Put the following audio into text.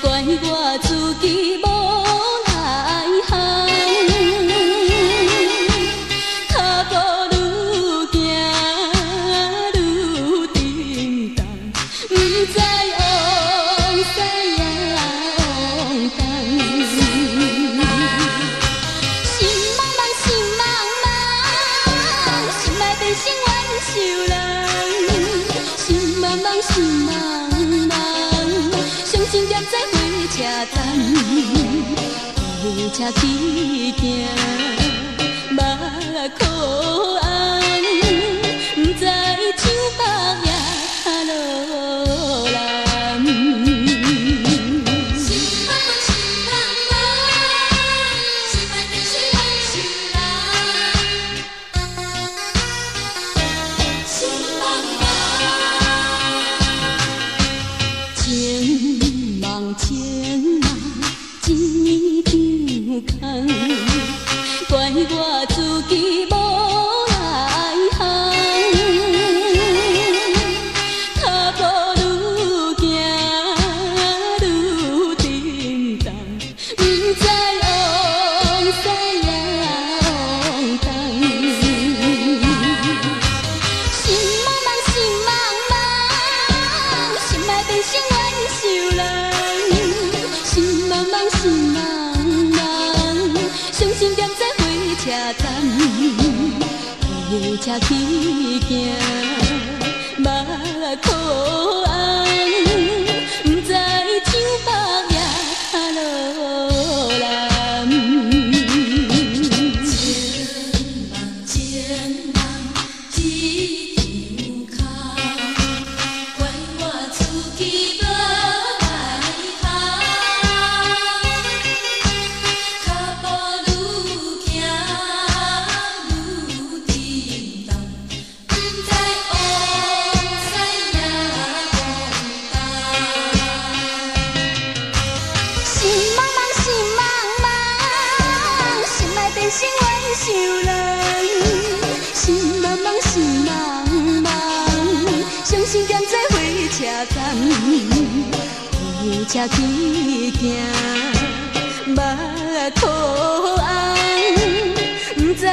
怪我自己无来行，脚步愈行愈沉重，不知往西也往东。心茫茫，心茫茫，心爱变成冤仇人。心茫茫，心车站，火车去行，目眶情梦情梦一场空，怪我自己无来行，脚步愈行愈沉重，不知往西心茫茫，心茫茫，伤心站在火车站，火车去行，目眶红，心惦在火车站，火车去行，目眶红，不知。